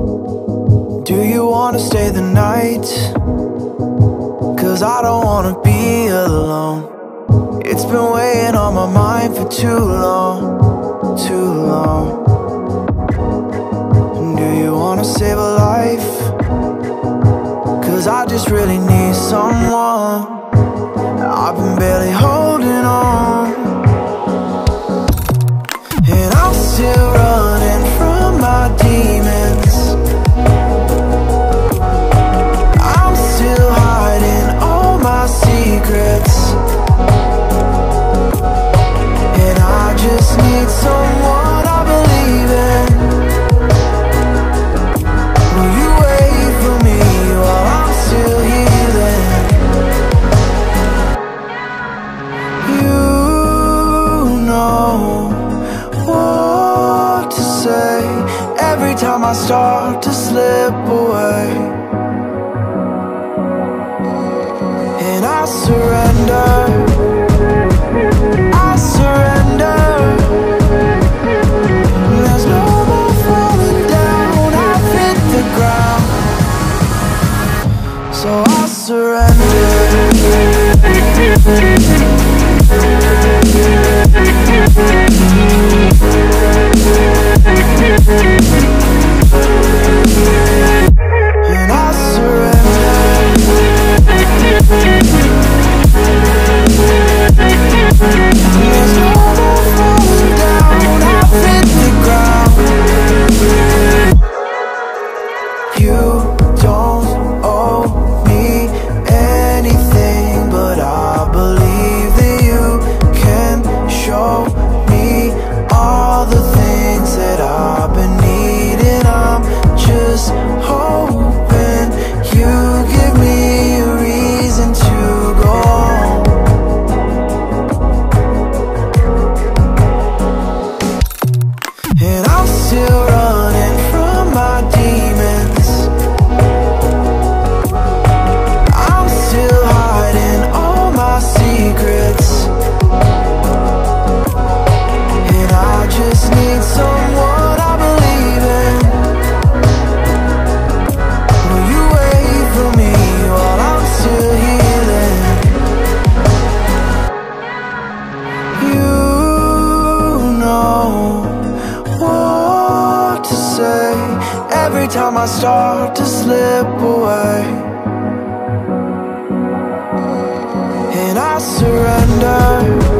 Do you wanna stay the night? Cause I don't wanna be alone. It's been weighing on my mind for too long, too long. Do you wanna save a life? Cause I just really need someone. I've been barely holding on, and I'm still. I start to slip away. And I surrender. I start to slip away. And I surrender.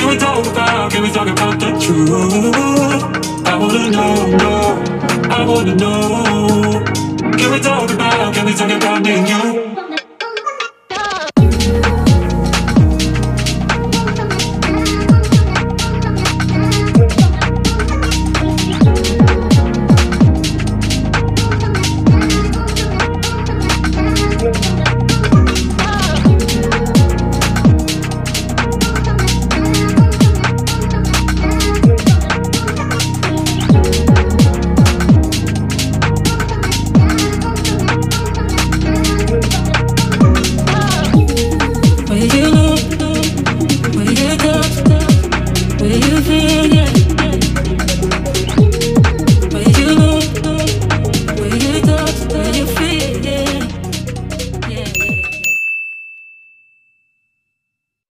Can we talk about, can we talk about the truth? I wanna know, know, I wanna know. Can we talk about, can we talk about me and you?